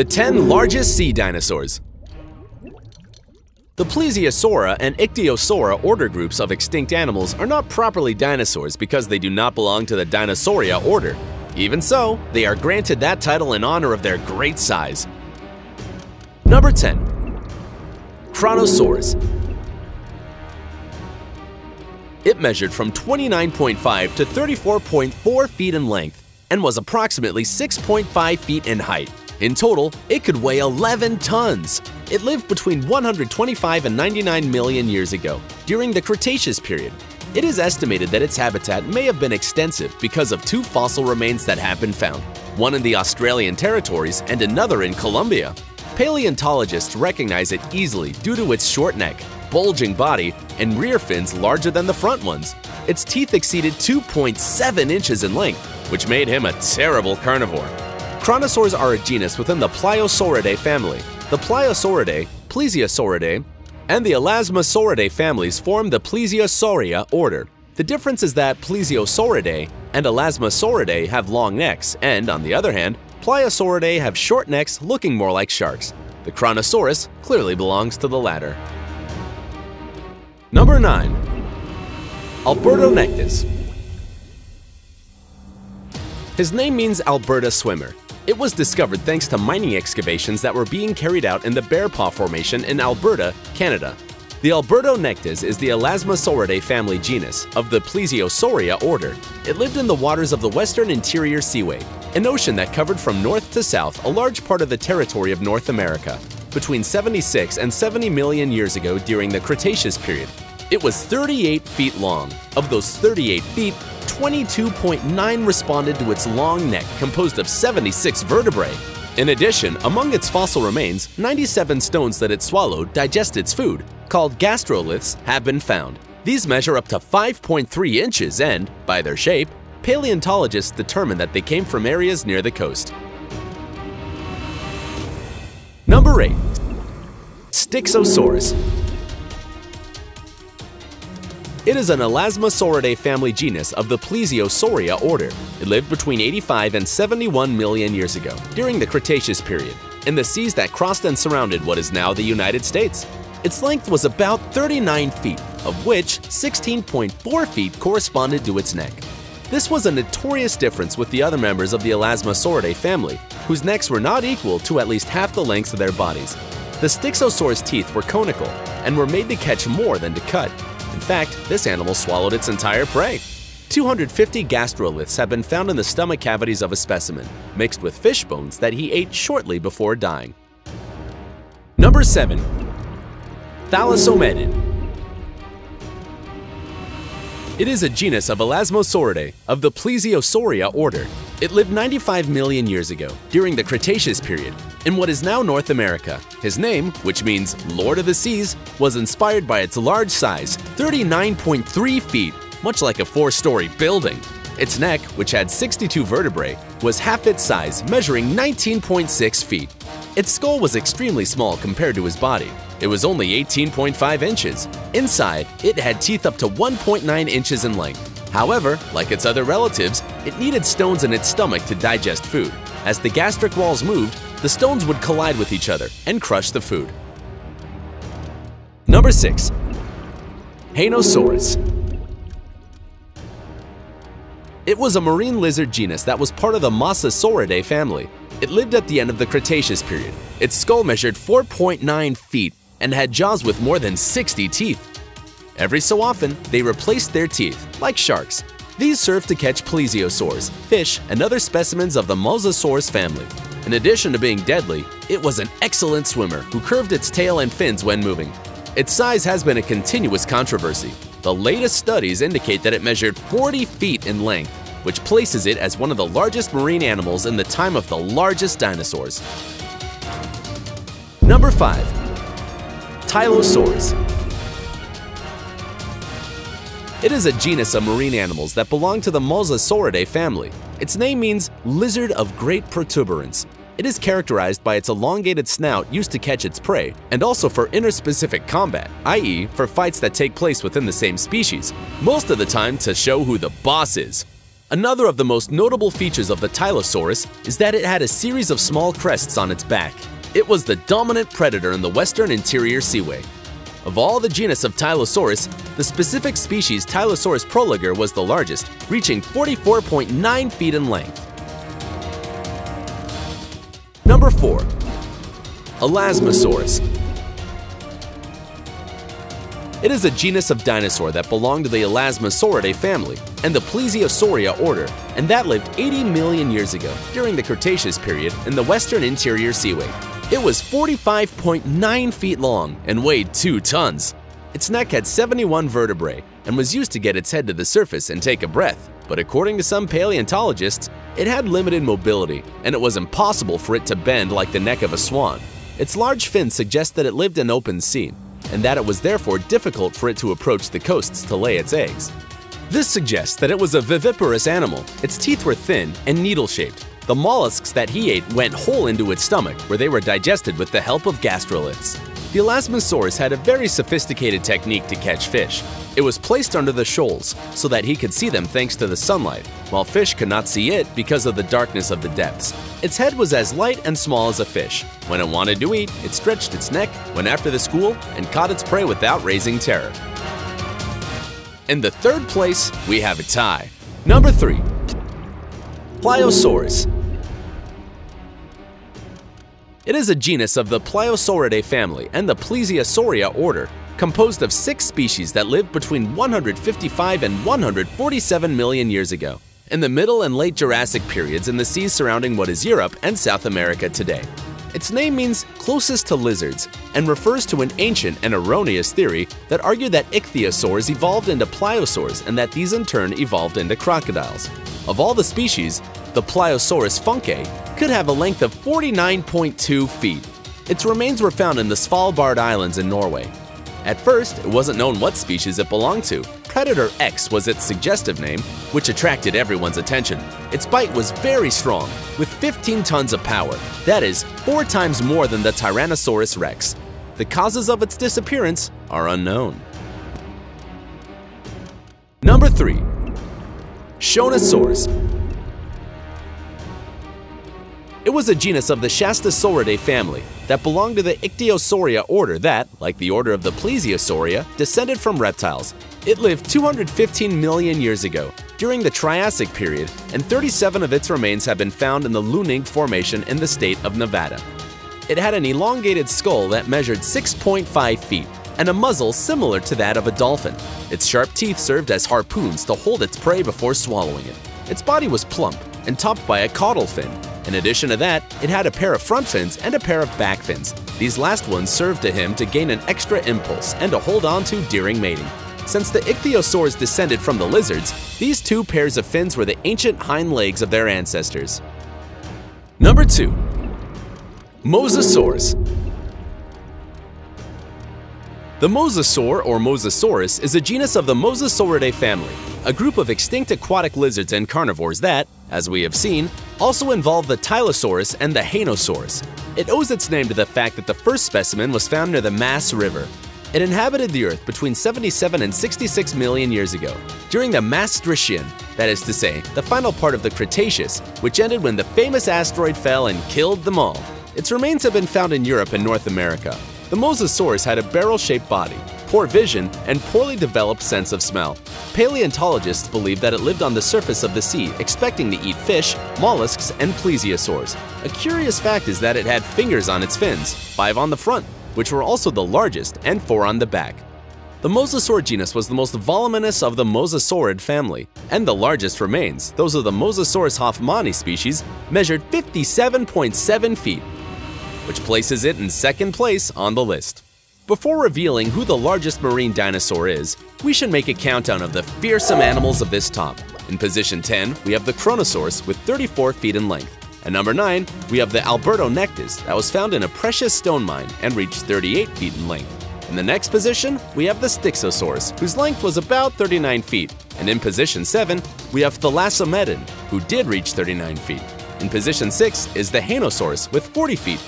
The 10 largest sea dinosaurs. The Plesiosaura and Ichthyosaura order groups of extinct animals are not properly dinosaurs because they do not belong to the Dinosauria order. Even so, they are granted that title in honor of their great size. Number 10. Kronosaurus. It measured from 29.5 to 34.4 feet in length and was approximately 6.5 feet in height. In total, it could weigh 11 tons. It lived between 125 and 99 million years ago, during the Cretaceous period. It is estimated that its habitat may have been extensive because of two fossil remains that have been found, one in the Australian territories and another in Colombia. Paleontologists recognize it easily due to its short neck, bulging body, and rear fins larger than the front ones. Its teeth exceeded 2.7 inches in length, which made him a terrible carnivore. Kronosaurs are a genus within the Pliosauridae family. The Pliosauridae, Plesiosauridae, and the Elasmosauridae families form the Plesiosauria order. The difference is that Plesiosauridae and Elasmosauridae have long necks, and on the other hand, Pliosauridae have short necks looking more like sharks. The Kronosaurus clearly belongs to the latter. Number 9. Albertonectes. His name means Alberta swimmer. It was discovered thanks to mining excavations that were being carried out in the Bearpaw Formation in Alberta, Canada. The Albertonectes is the Elasmosauridae family genus of the Plesiosauria order. It lived in the waters of the western interior seaway, an ocean that covered from north to south a large part of the territory of North America, between 76 and 70 million years ago during the Cretaceous period. It was 38 feet long. Of those 38 feet, 22.9 responded to its long neck composed of 76 vertebrae. In addition, among its fossil remains, 97 stones that it swallowed digest its food, called gastroliths, have been found. These measure up to 5.3 inches and, by their shape, paleontologists determined that they came from areas near the coast. Number 8. Styxosaurus it is an Elasmosauridae family genus of the Plesiosauria order. It lived between 85 and 71 million years ago, during the Cretaceous period, in the seas that crossed and surrounded what is now the United States. Its length was about 39 feet, of which 16.4 feet corresponded to its neck. This was a notorious difference with the other members of the Elasmosauridae family, whose necks were not equal to at least half the lengths of their bodies. The Styxosaurus teeth were conical and were made to catch more than to cut, in fact, this animal swallowed its entire prey. 250 gastroliths have been found in the stomach cavities of a specimen, mixed with fish bones that he ate shortly before dying. Number 7. Thalassomedon It is a genus of Elasmosauridae of the Plesiosauria order. It lived 95 million years ago, during the Cretaceous period, in what is now North America. His name, which means Lord of the Seas, was inspired by its large size, 39.3 feet, much like a four-story building. Its neck, which had 62 vertebrae, was half its size, measuring 19.6 feet. Its skull was extremely small compared to his body. It was only 18.5 inches. Inside, it had teeth up to 1.9 inches in length. However, like its other relatives, it needed stones in its stomach to digest food. As the gastric walls moved, the stones would collide with each other and crush the food. Number 6. Hainosaurus It was a marine lizard genus that was part of the Mosasauridae family. It lived at the end of the Cretaceous period. Its skull measured 4.9 feet and had jaws with more than 60 teeth. Every so often, they replaced their teeth, like sharks. These served to catch plesiosaurs, fish, and other specimens of the Mosasaurus family. In addition to being deadly, it was an excellent swimmer who curved its tail and fins when moving. Its size has been a continuous controversy. The latest studies indicate that it measured 40 feet in length, which places it as one of the largest marine animals in the time of the largest dinosaurs. Number 5. Tylosaurus it is a genus of marine animals that belong to the Mosasauridae family. Its name means lizard of great protuberance. It is characterized by its elongated snout used to catch its prey, and also for interspecific combat, i.e. for fights that take place within the same species, most of the time to show who the boss is. Another of the most notable features of the Tylosaurus is that it had a series of small crests on its back. It was the dominant predator in the western interior seaway. Of all the genus of Tylosaurus, the specific species Tylosaurus proriger was the largest, reaching 44.9 feet in length. Number 4. Elasmosaurus It is a genus of dinosaur that belonged to the Elasmosauridae family and the Plesiosauria order, and that lived 80 million years ago during the Cretaceous period in the western interior seaway. It was 45.9 feet long and weighed 2 tons. Its neck had 71 vertebrae and was used to get its head to the surface and take a breath, but according to some paleontologists, it had limited mobility and it was impossible for it to bend like the neck of a swan. Its large fins suggest that it lived in open sea, and that it was therefore difficult for it to approach the coasts to lay its eggs. This suggests that it was a viviparous animal. Its teeth were thin and needle-shaped, the mollusks that he ate went whole into its stomach, where they were digested with the help of gastroliths. The Elasmosaurus had a very sophisticated technique to catch fish. It was placed under the shoals so that he could see them thanks to the sunlight, while fish could not see it because of the darkness of the depths. Its head was as light and small as a fish. When it wanted to eat, it stretched its neck, went after the school, and caught its prey without raising terror. In the third place, we have a tie. Number 3. Pliosaurus it is a genus of the Pliosauridae family and the Plesiosauria order, composed of six species that lived between 155 and 147 million years ago, in the Middle and Late Jurassic periods in the seas surrounding what is Europe and South America today. Its name means closest to lizards and refers to an ancient and erroneous theory that argued that ichthyosaurs evolved into pliosaurs and that these in turn evolved into crocodiles. Of all the species, the Pliosaurus funkei could have a length of 49.2 feet. Its remains were found in the Svalbard Islands in Norway. At first, it wasn't known what species it belonged to. Predator X was its suggestive name, which attracted everyone's attention. Its bite was very strong, with 15 tons of power. That is, four times more than the Tyrannosaurus rex. The causes of its disappearance are unknown. Number 3. Shonisaurus it was a genus of the Shastasauridae family that belonged to the Ichthyosauria order that, like the order of the Plesiosauria, descended from reptiles. It lived 215 million years ago, during the Triassic period, and 37 of its remains have been found in the Luning Formation in the state of Nevada. It had an elongated skull that measured 6.5 feet and a muzzle similar to that of a dolphin. Its sharp teeth served as harpoons to hold its prey before swallowing it. Its body was plump and topped by a caudal fin, in addition to that, it had a pair of front fins and a pair of back fins. These last ones served to him to gain an extra impulse and to hold on to during mating. Since the ichthyosaurs descended from the lizards, these two pairs of fins were the ancient hind legs of their ancestors. Number 2. Mosasaurus The mosasaur or Mosasaurus is a genus of the Mosasauridae family, a group of extinct aquatic lizards and carnivores that, as we have seen, also involve the Tylosaurus and the Hainosaurus. It owes its name to the fact that the first specimen was found near the Maas River. It inhabited the Earth between 77 and 66 million years ago, during the Maastrichtian, that is to say, the final part of the Cretaceous, which ended when the famous asteroid fell and killed them all. Its remains have been found in Europe and North America, the Mosasaurus had a barrel-shaped body, poor vision, and poorly developed sense of smell. Paleontologists believe that it lived on the surface of the sea, expecting to eat fish, mollusks, and plesiosaurs. A curious fact is that it had fingers on its fins, five on the front, which were also the largest, and four on the back. The Mosasaur genus was the most voluminous of the Mosasaurid family, and the largest remains, those of the Mosasaurus hoffmanni species, measured 57.7 feet, which places it in second place on the list. Before revealing who the largest marine dinosaur is, we should make a countdown of the fearsome animals of this top. In position 10, we have the Kronosaurus with 34 feet in length. At number 9, we have the Alberto Albertonectes that was found in a precious stone mine and reached 38 feet in length. In the next position, we have the Styxosaurus, whose length was about 39 feet. And in position 7, we have Thalassomedon, who did reach 39 feet. In position 6 is the Hainosaurus with 40 feet,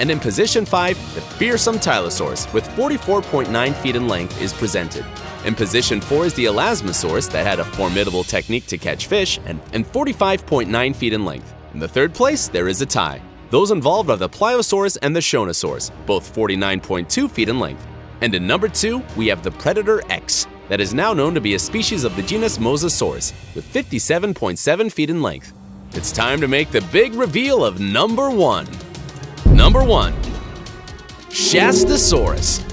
and in position 5, the fearsome Tylosaurus with 44.9 feet in length is presented. In position 4 is the Elasmosaurus that had a formidable technique to catch fish and, and 45.9 feet in length. In the third place, there is a tie. Those involved are the Pliosaurus and the Shonisaurus, both 49.2 feet in length. And in number 2, we have the Predator X, that is now known to be a species of the genus Mosasaurus, with 57.7 feet in length. It's time to make the big reveal of number 1. Number 1. Shastasaurus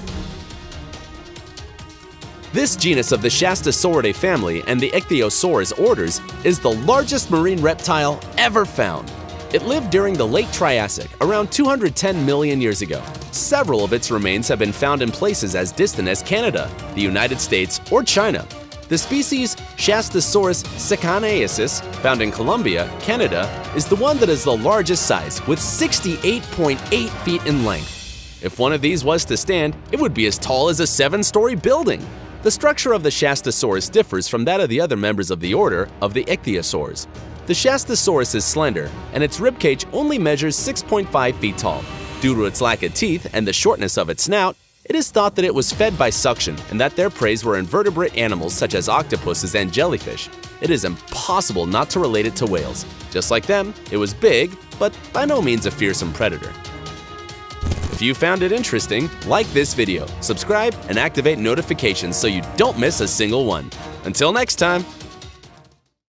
this genus of the Shastasauridae family and the Ichthyosaurus orders is the largest marine reptile ever found. It lived during the late Triassic, around 210 million years ago. Several of its remains have been found in places as distant as Canada, the United States, or China. The species Shastasaurus sikanniensis, found in Columbia, Canada, is the one that is the largest size, with 68.8 feet in length. If one of these was to stand, it would be as tall as a seven-story building. The structure of the Shastasaurus differs from that of the other members of the order of the Ichthyosaurs. The Shastasaurus is slender, and its ribcage only measures 6.5 feet tall. Due to its lack of teeth and the shortness of its snout, it is thought that it was fed by suction and that their preys were invertebrate animals such as octopuses and jellyfish. It is impossible not to relate it to whales. Just like them, it was big, but by no means a fearsome predator. If you found it interesting, like this video, subscribe, and activate notifications so you don't miss a single one. Until next time,